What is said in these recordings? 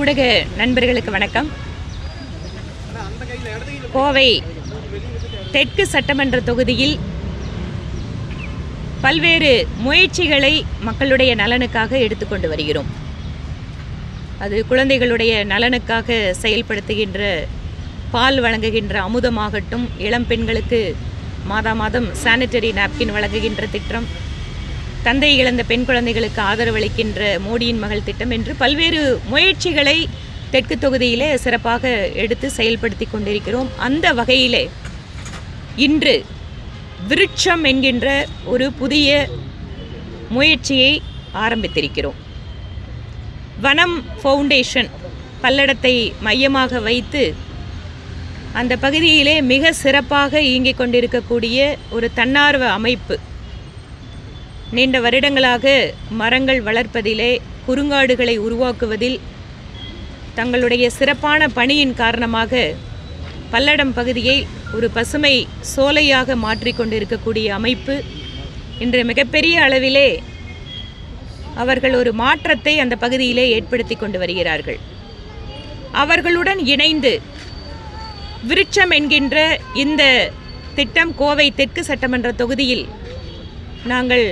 ஊடக நண்பர்களுக்கு வணக்கம். கோவை தெற்கு சட்டமன்ற தொகுதியில் பல்வேறு முயற்சிகளை மக்களுடைய நலனுக்காக எடுத்துக்கொண்டு வருகிறோம். அது குழந்தைகளுடைய நலனுக்காக செயல்படுத்துகின்ற பால் வழங்குகின்ற அமுதமாகட்டும் இளம் பெண்களுக்கு மாதா மாதம் சானிட்டரி நாப்கின் வழங்குகின்ற திட்டம் தந்தை இழந்த பெண் குழந்தைகளுக்கு ஆதரவளிக்கின்ற மோடியின் மகள் திட்டம் என்று பல்வேறு முயற்சிகளை தெற்கு தொகுதியிலே சிறப்பாக எடுத்து செயல்படுத்தி கொண்டிருக்கிறோம். அந்த வகையிலே இன்று விருட்சம் என்கின்ற ஒரு புதிய முயற்சியை ஆரம்பித்திருக்கிறோம். வனம் ஃபவுண்டேஷன் பல்லடத்தை மையமாக வைத்து அந்த பகுதியிலே மிக சிறப்பாக இயங்கிக் கொண்டிருக்கக்கூடிய ஒரு தன்னார்வ அமைப்பு நீண்ட வருடங்களாக மரங்கள் வளர்ப்பதிலே குறுங்காடுகளை உருவாக்குவதில் தங்களுடைய சிறப்பான பணியின் காரணமாக பல்லடம் பகுதியை ஒரு பசுமை சோலையாக மாற்றிக்கொண்டிருக்கக்கூடிய அமைப்பு இன்று மிகப்பெரிய அளவிலே அவர்கள் ஒரு மாற்றத்தை அந்த பகுதியிலே ஏற்படுத்தி கொண்டு வருகிறார்கள். அவர்களுடன் இணைந்து விருட்சம் என்கின்ற இந்த திட்டம் கோவை தெற்கு சட்டமன்ற தொகுதியில் நாங்கள்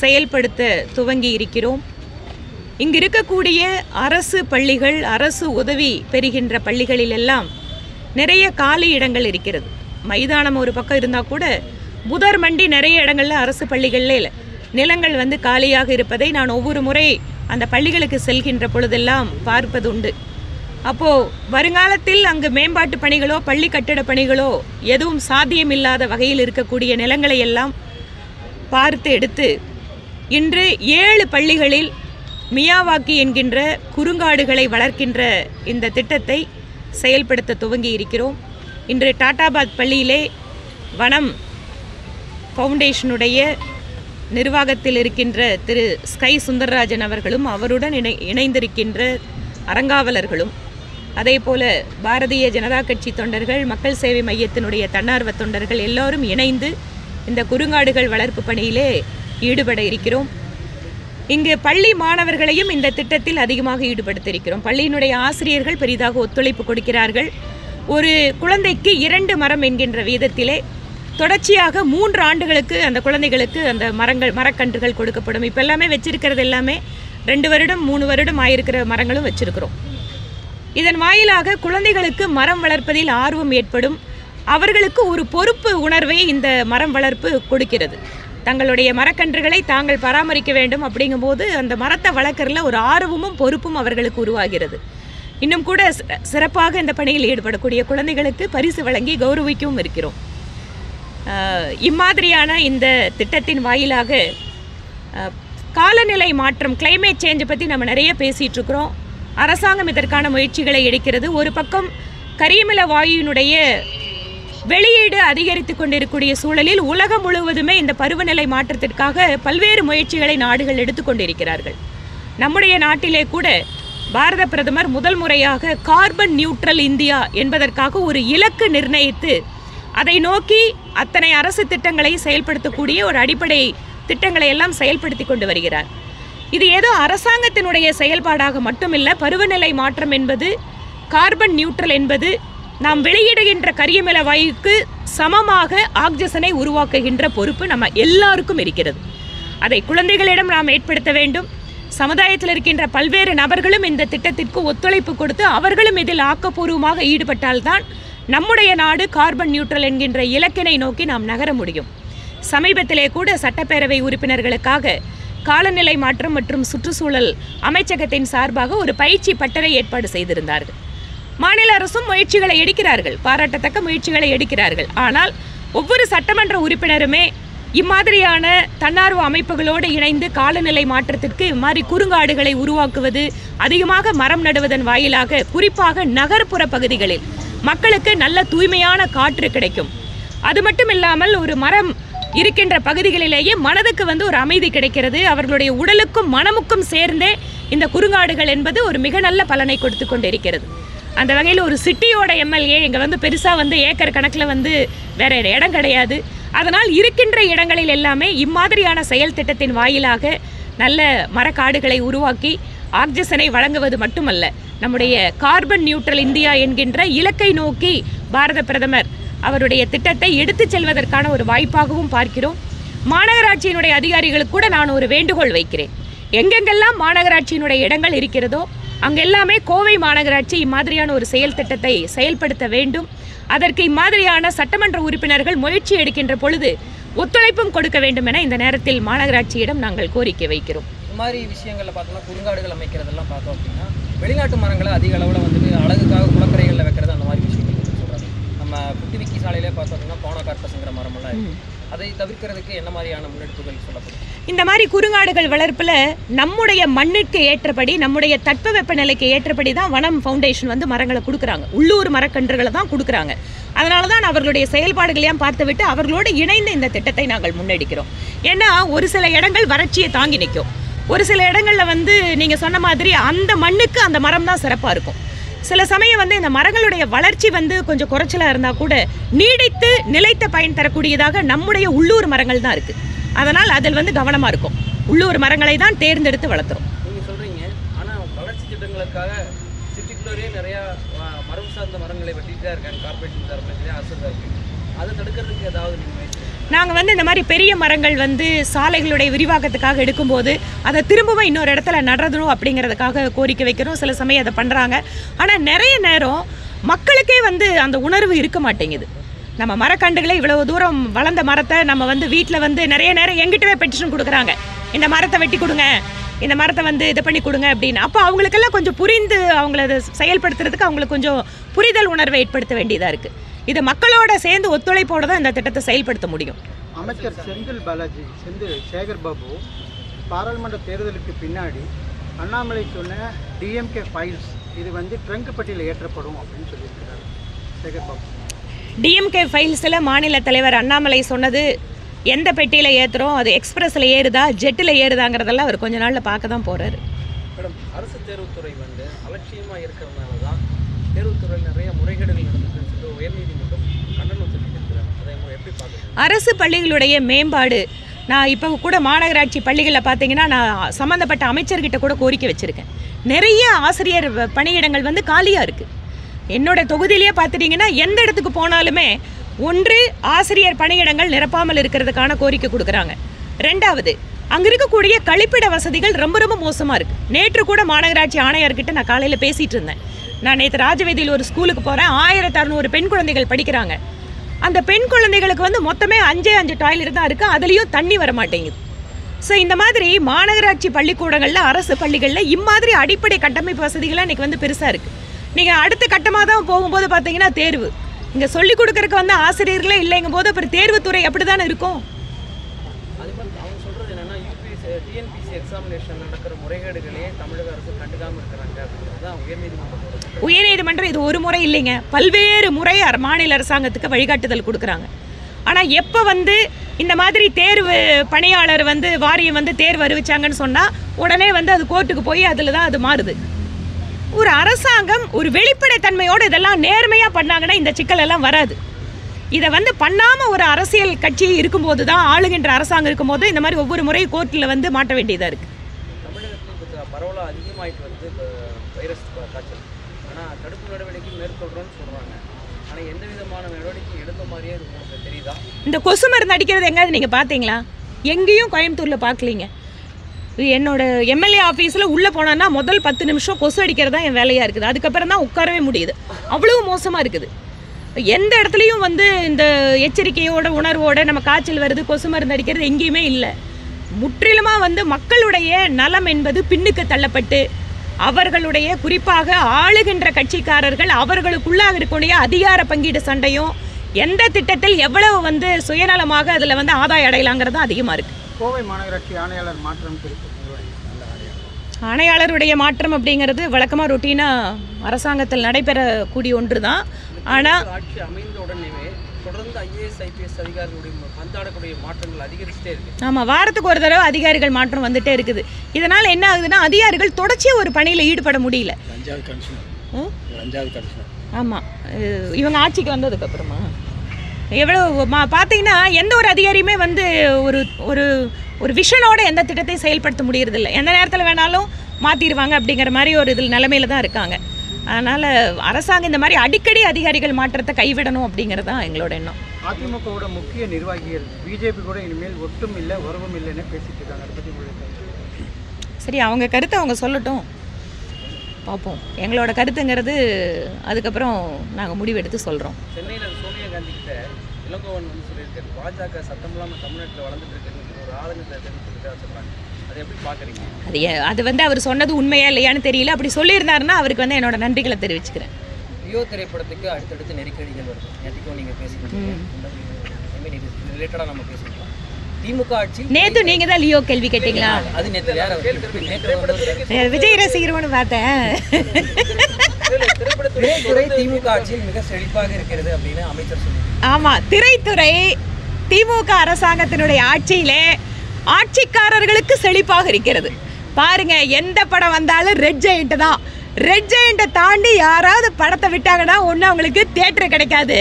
செயல்படுத்த துவங்கி இருக்கிறோம். இங்கு இருக்கக்கூடிய அரசு பள்ளிகள் அரசு உதவி பெறுகின்ற பள்ளிகளிலெல்லாம் நிறைய காலி இடங்கள் இருக்கிறது. மைதானம் ஒரு பக்கம் இருந்தால் கூட புதர் மண்டி நிறைய இடங்களில் அரசு பள்ளிகளில் நிலங்கள் வந்து காலியாக இருப்பதை நான் ஒவ்வொரு முறை அந்த பள்ளிகளுக்கு செல்கின்ற பொழுதெல்லாம் பார்ப்பது உண்டு அப்போது வருங்காலத்தில் அங்கு மேம்பாட்டு பணிகளோ பள்ளி கட்டிட பணிகளோ எதுவும் சாத்தியமில்லாத வகையில் இருக்கக்கூடிய நிலங்களை எல்லாம் பார்த்து எடுத்து இன்று ஏழு பள்ளிகளில் மியாவாக்கி என்கின்ற குறுங்காடுகளை வளர்க்கின்ற இந்த திட்டத்தை செயல்படுத்த துவங்கி இருக்கிறோம். இன்று டாட்டாபாத் பள்ளியிலே வனம் ஃபவுண்டேஷனுடைய நிர்வாகத்தில் இருக்கின்ற திரு ஸ்கை சுந்தரராஜன் அவர்களும் அவருடன் இணை இணைந்திருக்கின்ற அறங்காவலர்களும் அதே போல பாரதிய ஜனதா கட்சி தொண்டர்கள் மக்கள் சேவை மையத்தினுடைய தன்னார்வ தொண்டர்கள் எல்லோரும் இணைந்து இந்த குறுங்காடுகள் வளர்ப்பு பணியிலே ஈடுபட இருக்கிறோம். இங்கு பள்ளி மாணவர்களையும் இந்த திட்டத்தில் அதிகமாக ஈடுபடுத்தியிருக்கிறோம். பள்ளியினுடைய ஆசிரியர்கள் பெரிதாக ஒத்துழைப்பு கொடுக்கிறார்கள். ஒரு குழந்தைக்கு இரண்டு மரம் என்கின்ற வீதத்திலே தொடர்ச்சியாக மூன்று ஆண்டுகளுக்கு அந்த குழந்தைகளுக்கு அந்த மரங்கள் மரக்கன்றுகள் கொடுக்கப்படும். இப்போ எல்லாமே வச்சிருக்கிறது எல்லாமே ரெண்டு வருடம் மூணு வருடம் ஆயிருக்கிற மரங்களும் வச்சிருக்கிறோம். இதன் வாயிலாக குழந்தைகளுக்கு மரம் வளர்ப்பதில் ஆர்வம் ஏற்படும். அவர்களுக்கு ஒரு பொறுப்பு உணர்வை இந்த மரம் வளர்ப்பு கொடுக்கிறது. தங்களுடைய மரக்கன்றுகளை தாங்கள் பராமரிக்க வேண்டும் அப்படிங்கும்போது அந்த மரத்தை வளர்க்கறதுல ஒரு ஆர்வமும் பொறுப்பும் அவர்களுக்கு உருவாகிறது. இன்னும் கூட சிறப்பாக இந்த பணியில் ஈடுபடக்கூடிய குழந்தைகளுக்கு பரிசு வழங்கி கௌரவிக்கவும் இருக்கிறோம். இம்மாதிரியான இந்த திட்டத்தின் வாயிலாக காலநிலை மாற்றம் கிளைமேட் சேஞ்சை பற்றி நம்ம நிறைய பேசிகிட்ருக்குறோம் அரசாங்கம் இதற்கான முயற்சிகளை எடுக்கிறது. ஒரு பக்கம் கரியமில வாயுவினுடைய வெளியீடு அதிகரித்து கொண்டிருக்கக்கூடிய சூழலில் உலகம் முழுவதுமே இந்த பருவநிலை மாற்றத்திற்காக பல்வேறு முயற்சிகளை நாடுகள் எடுத்துக்கொண்டிருக்கிறார்கள் நம்முடைய நாட்டிலே கூட பாரத பிரதமர் முதல் முறையாக கார்பன் நியூட்ரல் இந்தியா என்பதற்காக ஒரு இலக்கு நிர்ணயித்து அதை நோக்கி அத்தனை அரசு திட்டங்களை செயல்படுத்தக்கூடிய ஒரு அடிப்படை திட்டங்களை எல்லாம் செயல்படுத்தி கொண்டு வருகிறார். இது ஏதோ அரசாங்கத்தினுடைய செயல்பாடாக மட்டுமில்லை பருவநிலை மாற்றம் என்பது கார்பன் நியூட்ரல் என்பது நாம் வெளியிடுகின்ற கரியமில வாயுக்கு சமமாக ஆக்சிஜனை உருவாக்குகின்ற பொறுப்பு நம்ம எல்லாருக்கும் இருக்கிறது. அதை குழந்தைகளிடம் நாம் ஏற்படுத்த வேண்டும். சமுதாயத்தில் இருக்கின்ற பல்வேறு நபர்களும் இந்த திட்டத்திற்கு ஒத்துழைப்பு கொடுத்து அவர்களும் இதில் ஆக்கப்பூர்வமாக ஈடுபட்டால்தான் நம்முடைய நாடு கார்பன் நியூட்ரல் என்கின்ற இலக்கினை நோக்கி நாம் நகர முடியும். சமீபத்திலே கூட சட்டப்பேரவை உறுப்பினர்களுக்காக காலநிலை மாற்றம் மற்றும் சுற்றுச்சூழல் அமைச்சகத்தின் சார்பாக ஒரு பயிற்சி பட்டறை ஏற்பாடு செய்திருந்தார்கள். மாநில அரசும் முயற்சிகளை எடுக்கிறார்கள். பாராட்டத்தக்க முயற்சிகளை எடுக்கிறார்கள். ஆனால் ஒவ்வொரு சட்டமன்ற உறுப்பினருமே இம்மாதிரியான தன்னார்வ அமைப்புகளோடு இணைந்து காலநிலை மாற்றத்திற்கு இம்மாதிரி குறுங்காடுகளை உருவாக்குவது அதிகமாக மரம் நடுவதன் வாயிலாக குறிப்பாக நகர்ப்புற பகுதிகளில் மக்களுக்கு நல்ல தூய்மையான காற்று கிடைக்கும். அது மட்டும் இல்லாமல் ஒரு மரம் இருக்கின்ற பகுதிகளிலேயே மனதுக்கு வந்து ஒரு அமைதி கிடைக்கிறது. அவர்களுடைய உடலுக்கும் மனமுக்கும் சேர்ந்தே இந்த குறுங்காடுகள் என்பது ஒரு மிக நல்ல பலனை கொடுத்து கொண்டிருக்கிறது. அந்த வகையில் ஒரு சிட்டியோட எம்எல்ஏ இங்கே வந்து பெருசாக வந்து ஏக்கர் கணக்கில் வந்து வேற இடம் கிடையாது. அதனால் இருக்கின்ற இடங்களில் எல்லாமே இம்மாதிரியான செயல் திட்டத்தின் வாயிலாக நல்ல மரக்காடுகளை உருவாக்கி ஆக்சிஜனை வழங்குவது மட்டுமல்ல நம்முடைய கார்பன் நியூட்ரல் இந்தியா என்கின்ற இலக்கை நோக்கி பாரத பிரதமர் அவருடைய திட்டத்தை எடுத்துச் செல்வதற்கான ஒரு வாய்ப்பாகவும் பார்க்கிறோம். மாநகராட்சியினுடைய அதிகாரிகளுக்கு கூட நான் ஒரு வேண்டுகோள் வைக்கிறேன். எங்கெங்கெல்லாம் மாநகராட்சியினுடைய இடங்கள் இருக்கிறதோ அங்கெல்லாமே கோவை மாநகராட்சி இம்மாதிரியான ஒரு செயல் திட்டத்தை செயல்படுத்த வேண்டும். அதற்கு இம்மாதிரியான சட்டமன்ற உறுப்பினர்கள் முயற்சி எடுக்கின்ற பொழுது ஒத்துழைப்பும் கொடுக்க வேண்டும் என இந்த நேரத்தில் மாநகராட்சியிடம் நாங்கள் கோரிக்கை வைக்கிறோம். இந்த மாதிரி விஷயங்களில் பார்த்தோம்னா குறுங்காடுகள் அமைக்கிறதெல்லாம் பார்த்தோம் அப்படின்னா வெளிநாட்டு மரங்களை அதிக அளவில் வந்துட்டு அழகுக்காக குளக்கரைகளில் வைக்கிறது அந்த மாதிரி விஷயங்கள் சொல்கிறாங்க நம்ம குட்டி விக்கி சாலையிலே பார்த்தோம் அப்படின்னா போன கார்பஸுங்கிற மரமெல்லாம் இருக்கு. அதை தவிர்க்கிறதுக்கு என்ன மாதிரியான முன்னெடுப்புகள் சொல்லப்படும்? இந்த மாதிரி குறுங்காடுகள் வளர்ப்பில் நம்முடைய மண்ணுக்கு ஏற்றபடி நம்முடைய தட்பவெப்ப நிலைக்கு ஏற்றபடி தான் வனம் ஃபவுண்டேஷன் வந்து மரங்களை கொடுக்குறாங்க. உள்ளூர் மரக்கன்றுகளை தான் கொடுக்குறாங்க. அதனால தான் அவர்களுடைய செயல்பாடுகளையும் பார்த்துவிட்டு அவர்களோடு இணைந்து இந்த திட்டத்தை நாங்கள் முன்னெடுக்கிறோம். ஏன்னா ஒரு சில இடங்கள் வறட்சியை தாங்கி நிற்கும். ஒரு சில இடங்களில் வந்து நீங்கள் சொன்ன மாதிரி அந்த மண்ணுக்கு அந்த மரம் தான் சிறப்பாக இருக்கும். சில சமயம் வந்து இந்த மரங்களுடைய வளர்ச்சி வந்து கொஞ்சம் குறைச்சலாக இருந்தால் கூட நீடித்து நிலைத்த பயன் தரக்கூடியதாக நம்முடைய உள்ளூர் மரங்கள் தான் இருக்குது அதனால் அதில் வந்து கவனமாக இருக்கும். உள்ளூர் மரங்களை தான் தேர்ந்தெடுத்து வளர்த்துறோம் நீங்கள் சொல்கிறீங்க ஆனால் வளர்ச்சி திட்டங்களுக்காக சிட்டிக்குள்ளேயே நிறையா மரம் சார்ந்த மரங்களை வெட்டிட்டு தான் இருக்காங்க கார்பரேஷன் தரப்புல அரசு தரப்பு அதை தடுக்கிறதுக்கு ஏதாவது நீங்கள் நாங்கள் வந்து இந்த மாதிரி பெரிய மரங்கள் வந்து சாலைகளுடைய விரிவாக்கத்துக்காக எடுக்கும்போது அதை திரும்பவும் இன்னொரு இடத்துல நடுறதும் அப்படிங்கிறதுக்காக கோரிக்கை வைக்கிறோம். சில சமயம் அதை பண்ணுறாங்க ஆனால் நிறைய நேரம் மக்களுக்கே வந்து அந்த உணர்வு இருக்க மாட்டேங்குது. நம்ம மரக்கண்டுகளை இவ்வளவு தூரம் வளர்ந்த மரத்தை நம்ம வந்து வீட்டில் வந்து நிறைய நேரம் எங்கிட்டவே பெட்டிஷன் கொடுக்குறாங்க. இந்த மரத்தை வெட்டி கொடுங்க. இந்த மரத்தை வந்து இது பண்ணி கொடுங்க அப்படின்னு. அப்போ அவங்களுக்கெல்லாம் கொஞ்சம் புரிந்து அவங்கள அதை செயல்படுத்துறதுக்கு அவங்களுக்கு கொஞ்சம் புரிதல் உணர்வை ஏற்படுத்த வேண்டியதாக இருக்குது இது மக்களோட சேர்ந்து ஒத்துழைப்போடு தான் இந்த திட்டத்தை செயல்படுத்த முடியும். அமைச்சர் செந்தில் பாலாஜி செந்தில் சேகர் பாபு பாராளுமன்ற தேர்தலுக்கு பின்னாடி அண்ணாமலை சொன்ன டிஎம்கே ஃபைல்ஸ் இது வந்து ட்ரங்க் பட்டியலில் ஏற்றப்படும் அப்படின்னு சொல்லியிருக்கிறார் சேகர் பாபு. டிஎம்கே ஃபைல்ஸில் மாநில தலைவர் அண்ணாமலை சொன்னது எந்த பெட்டியில் ஏற்றுறோம் அது எக்ஸ்பிரஸில் ஏறுதா ஜெட்டில் ஏறுதாங்கிறதெல்லாம் அவர் கொஞ்ச நாளில் பார்க்க தான் போகிறாரு மேடம் அரசு தேர்வுத்துறை வந்து அலட்சியமாக இருக்கிறதுனால தான் தேர்வுத்துறையில் நிறைய முறைகேடுகள் நடந்துச்சுன்னு சொல்லிட்டு உயர்நீதிமன்றம் கண்டனம் தெரிவித்திருக்கிறாங்க அதை நம்ம எப்படி பார்க்குறீங்க அரசு பள்ளிகளுடைய மேம்பாடு. நான் இப்போ கூட மாநகராட்சி பள்ளிகளில் பார்த்தீங்கன்னா நான் சம்மந்தப்பட்ட அமைச்சர்கிட்ட கூட கோரிக்கை வச்சுருக்கேன். நிறைய ஆசிரியர் பணியிடங்கள் வந்து காலியாக இருக்குது என்னோட தொகுதியிலேயே பார்த்துட்டிங்கன்னா எந்த இடத்துக்கு போனாலுமே ஒன்று ஆசிரியர் பணியிடங்கள் நிரப்பாமல் இருக்கிறதுக்கான கோரிக்கை கொடுக்குறாங்க. ரெண்டாவது அங்கே இருக்கக்கூடிய கழிப்பிட வசதிகள் ரொம்ப ரொம்ப மோசமாக இருக்குது நேற்று கூட மாநகராட்சி ஆணையர்கிட்ட நான் காலையில் பேசிகிட்டு இருந்தேன். நான் நேற்று ராஜவேதியில் ஒரு ஸ்கூலுக்கு போகிறேன் ஆயிரத்தி அறநூறு பெண் குழந்தைகள் படிக்கிறாங்க. அந்த பெண் குழந்தைகளுக்கு வந்து மொத்தமே அஞ்சே அஞ்சு டாய்லெட் தான் இருக்குது அதுலேயும் தண்ணி வர மாட்டேங்குது. ஸோ இந்த மாதிரி மாநகராட்சி பள்ளிக்கூடங்களில் அரசு பள்ளிகளில் இம்மாதிரி அடிப்படை கட்டமைப்பு வசதிகள்லாம் இன்றைக்கி வந்து பெருசாக இருக்குது நீங்கள் அடுத்த கட்டமாக தான் போகும்போது பார்த்தீங்கன்னா தேர்வு. இங்கே சொல்லிக் கொடுக்கறதுக்கு வந்து ஆசிரியர்களே இல்லைங்கும் போது அப்புறம் தேர்வுத்துறை அப்படி தானே இருக்கும்? அதே எக்ஸாமினேஷன் நடக்கிற முறைகேடுகளே தமிழக அரசு கண்டுக்காமல் இருக்கிறாங்க அப்படிங்கிறது தான் உயர்நீதிமன்றம் இது ஒரு முறை இல்லைங்க. பல்வேறு முறை மாநில அரசாங்கத்துக்கு வழிகாட்டுதல் கொடுக்குறாங்க. ஆனால் எப்போ வந்து இந்த மாதிரி தேர்வு பணியாளர் வந்து வாரியம் வந்து தேர்வு அறிவிச்சாங்கன்னு சொன்னால் உடனே வந்து அது கோர்ட்டுக்கு போய் அதில் தான் அது மாறுது. ஒரு அரசாங்கம் ஒரு வெளிப்படைத்தன்மையோடு இதெல்லாம் நேர்மையாக பண்ணாங்கன்னா இந்த சிக்கல் எல்லாம் வராது. இதை வந்து பண்ணாமல் ஒரு அரசியல் கட்சி இருக்கும்போது தான் ஆளுகின்ற அரசாங்கம் இருக்கும்போது இந்த மாதிரி ஒவ்வொரு முறையும் கோர்ட்டில் வந்து மாட்ட வேண்டியதாக இருக்குது தமிழகத்தில் இப்போ பரவலாக அதிகமாயிட்டு வருது இப்போ வைரஸ் கா- காய்ச்சல். ஆனால் தடுப்பு நடவடிக்கை மேற்கொள்கிறோன்னு சொல்கிறாங்க ஆனால் எந்த விதமான நடவடிக்கை எடுத்த மாதிரியே இது உங்களுக்கு தெரியுதா? இந்த கொசு மருந்து அடிக்கிறது எங்கேயாவது நீங்கள் பார்த்தீங்களா எங்கேயும் கோயம்புத்தூரில் பார்க்கலீங்க இது என்னோட எம்எல்ஏ ஆஃபீஸில் உள்ளே போனோன்னா முதல் பத்து நிமிஷம் கொசு அடிக்கிறது தான் என் வேலையாக இருக்குது. அதுக்கப்புறம் தான் உட்காரவே முடியுது. அவ்வளோ மோசமாக இருக்குது. எந்த இடத்துலையும் வந்து இந்த எச்சரிக்கையோட உணர்வோட நம்ம காய்ச்சல் வருது கொசு மருந்து அடிக்கிறது எங்கேயுமே இல்லை. முற்றிலுமாக வந்து மக்களுடைய நலம் என்பது பின்னுக்கு தள்ளப்பட்டு அவர்களுடைய குறிப்பாக ஆளுகின்ற கட்சிக்காரர்கள் அவர்களுக்குள்ளாக இருக்கக்கூடிய அதிகார பங்கீடு சண்டையும் எந்த திட்டத்தில் எவ்வளவு வந்து சுயநலமாக அதில் வந்து ஆதாயம் அடையலாங்கிறது அதிகமாக இருக்குது கோவை மாநகராட்சி ஆணையாளர் மாற்றம். ஆணையாளருடைய மாற்றம் அப்படிங்கிறது வழக்கமாக ரொட்டீனாக அரசாங்கத்தில் நடைபெறக்கூடிய ஒன்று தான் ஆனால் ஆட்சி அமைந்த உடனேவே தொடர்ந்து ஐஏஎஸ் ஐபிஎஸ் அதிகாரிகளுடைய பந்தாடக்கூடிய மாற்றங்கள் அதிகரிச்சுட்டே இருக்கு. ஆமாம் வாரத்துக்கு ஒரு தடவை அதிகாரிகள் மாற்றம் வந்துட்டே இருக்குது. இதனால் என்ன ஆகுதுன்னா அதிகாரிகள் தொடர்ச்சியாக ஒரு பணியில் ஈடுபட முடியல. அஞ்சாவது கமிஷனர் ம்? அஞ்சாவது கமிஷனர் ஆமாம் இவங்க ஆட்சிக்கு வந்ததுக்கு அப்புறமா. எவ்வளோ மா பார்த்தீங்கன்னா எந்த ஒரு அதிகாரியுமே வந்து ஒரு ஒரு ஒரு விஷனோட எந்த திட்டத்தையும் செயல்படுத்த முடியறதில்ல. எந்த நேரத்தில் வேணாலும் மாற்றிடுவாங்க அப்படிங்கிற மாதிரி ஒரு இதில் நிலமையில தான் இருக்காங்க. அதனால் அரசாங்கம் இந்த மாதிரி அடிக்கடி அதிகாரிகள் மாற்றத்தை கைவிடணும் அப்படிங்கிறது தான் எங்களோட எண்ணம். அதிமுகவோட முக்கிய நிர்வாகிகள் பிஜேபி கூட இனிமேல் ஒட்டும் இல்லை உறவும் இல்லைன்னு பேசிட்டு இருக்காங்க. அதை பற்றி உங்களுக்கு சரி அவங்க கருத்தை அவங்க சொல்லட்டும். பார்ப்போம். எங்களோட கருத்துங்கிறது அதுக்கப்புறம் நாங்கள் முடிவெடுத்து சொல்கிறோம் சென்னையில் சோனியா காந்தி கிட்ட இளங்கோவன் வந்து சொல்லியிருக்காரு. பாஜக சட்டம் இல்லாமல் தமிழ்நாட்டில் வளர்ந்துட்டு இருக்குன்னு ஒரு ஆளுங்க தெரிவித்துக்கிட்டா சொல்கிறாங்க அதை அது வந்து அவர் சொன்னது உண்மையா இல்லையான்னு தெரியல. அப்படி சொல்லியிருந்தாருன்னா அவருக்கு வந்து என்னோட நன்றிகளை தெரிவிச்சுக்கிறேன். லியோ திரைப்படத்துக்கு அடுத்தடுத்து நெருக்கடிகள் வருது. நேற்றுக்கும் நீங்கள் பேசிக்கிட்டு ஐ மீன் இது ரிலேட்டடாக நம்ம பேசிக்கலாம். திமுக ஆட்சி நேத்து நீங்க தான் லியோ கேள்வி கேட்டீங்களா? அது விஜய் ரசிகர்னு பார்த்தேன். திரைத்துறை திமுக ஆட்சியில் மிக செழிப்பாக இருக்கிறது அப்படின்னு அமைச்சர் சொல்லி ஆமா திரைத்துறை திமுக அரசாங்கத்தினுடைய ஆட்சியிலே ஆட்சிக்காரர்களுக்கு செழிப்பாக இருக்கிறது. பாருங்க எந்த படம் வந்தாலும் ரெட் ஜெயிண்ட் தான். ரெட் ஜெயிண்ட்டை தாண்டி யாராவது படத்தை விட்டாங்கன்னா ஒன்று அவங்களுக்கு தேட்டர் கிடைக்காது.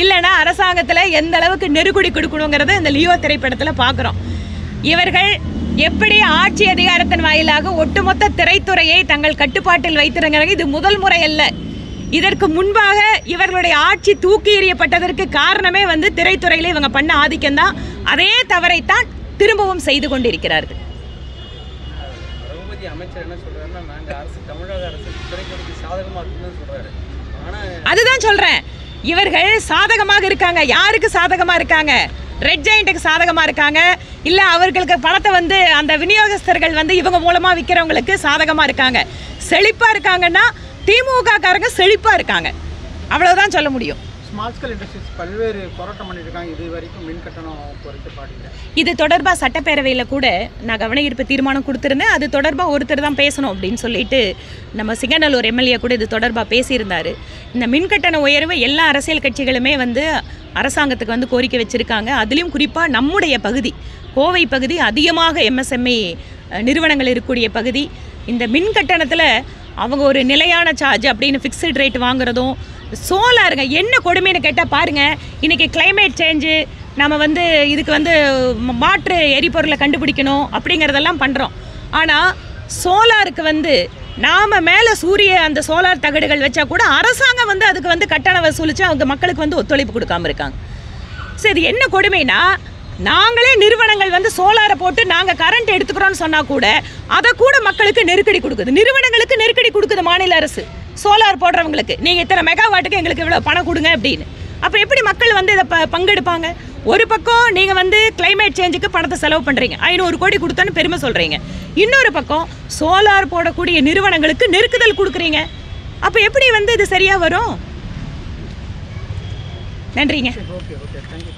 இல்லைன்னா அரசாங்கத்தில் எந்த அளவுக்கு நெருக்கடி கொடுக்கணுங்கிறத இந்த லியோ திரைப்படத்தில் பார்க்குறோம். இவர்கள் எப்படி ஆட்சி அதிகாரத்தின் வாயிலாக ஒட்டுமொத்த திரைத்துறையை தங்கள் கட்டுப்பாட்டில் வைத்திருக்கிறாங்க இது முதல் முறை அல்ல. இதற்கு முன்பாக இவர்களுடைய ஆட்சி தூக்கி எறியப்பட்டதற்கு காரணமே வந்து திரைத்துறையில் இவங்க பண்ண ஆதிக்கம்தான் அதே தவறைத்தான் திரும்பவும் செய்து கொண்டிருக்கிறார்கள். சாதகமாக அதுதான் சொல்றேன். இவர்கள் சாதகமாக இருக்காங்க. யாருக்கு சாதகமா இருக்காங்க? ரெட் ஜெயிண்ட்டுக்கு சாதகமா இருக்காங்க. இல்ல அவர்களுக்கு பணத்தை வந்து அந்த விநியோகஸ்தர்கள் வந்து இவங்க மூலமா விற்கிறவங்களுக்கு சாதகமா இருக்காங்க. செழிப்பா இருக்காங்கன்னா திமுக காரங்க செழிப்பா இருக்காங்க. அவ்வளவுதான் சொல்ல முடியும். ஸ்மால் ஸ்கேல் இண்டஸ்ட்ரீஸ் பல்வேறு போராட்டம் பண்ணியிருக்காங்க இது வரைக்கும் மின் கட்டணம் குறைத்து பாடில்லை இது தொடர்பாக சட்டப்பேரவையில் கூட நான் கவன ஈர்ப்பு தீர்மானம் கொடுத்துருந்தேன். அது தொடர்பாக ஒருத்தர் தான் பேசணும் அப்படின்னு சொல்லிட்டு நம்ம சிங்கநல்லூர் எம்எல்ஏ கூட இது தொடர்பாக பேசியிருந்தார். இந்த மின்கட்டண உயர்வு எல்லா அரசியல் கட்சிகளுமே வந்து அரசாங்கத்துக்கு வந்து கோரிக்கை வச்சுருக்காங்க. அதுலேயும் குறிப்பாக நம்முடைய பகுதி கோவை பகுதி அதிகமாக எம்எஸ்எம்இ நிறுவனங்கள் இருக்கக்கூடிய பகுதி. இந்த மின் கட்டணத்தில் அவங்க ஒரு நிலையான சார்ஜ் அப்படின்னு ஃபிக்ஸட் ரேட் வாங்குறதும் சோலாருங்க என்ன கொடுமைன்னு கேட்டால் பாருங்கள் இன்றைக்கி கிளைமேட் சேஞ்சு நம்ம வந்து இதுக்கு வந்து மாற்று எரிபொருளை கண்டுபிடிக்கணும் அப்படிங்கிறதெல்லாம் பண்ணுறோம் ஆனால் சோலாருக்கு வந்து நாம் மேலே சூரிய அந்த சோலார் தகடுகள் வச்சா கூட அரசாங்கம் வந்து அதுக்கு வந்து கட்டணம் வசூலித்து அவங்க மக்களுக்கு வந்து ஒத்துழைப்பு கொடுக்காம இருக்காங்க. சரி என்ன கொடுமைனா நாங்களே நிறுவனங்கள் வந்து சோலாரை போட்டு நாங்கள் கரண்ட் எடுத்துக்கிறோன்னு சொன்னால் கூட அதை கூட மக்களுக்கு நெருக்கடி கொடுக்குது. நிறுவனங்களுக்கு நெருக்கடி கொடுக்குது மாநில அரசு. சோலார் போடுறவங்களுக்கு. நீங்கள் இத்தனை மெகாவாட்டுக்கு எங்களுக்கு இவ்வளோ பணம் கொடுங்க அப்படின்னு. அப்போ எப்படி மக்கள் வந்து இதை ப பங்கெடுப்பாங்க? ஒரு பக்கம் நீங்கள் வந்து கிளைமேட் சேஞ்சுக்கு பணத்தை செலவு பண்ணுறீங்க ஐநூறு கோடி கொடுத்தோன்னு பெருமை சொல்கிறீங்க இன்னொரு பக்கம் சோலார் போடக்கூடிய நிறுவனங்களுக்கு நெருக்குதல் கொடுக்குறீங்க. அப்போ எப்படி வந்து இது சரியாக வரும்? நன்றிங்க. Okay okay thank you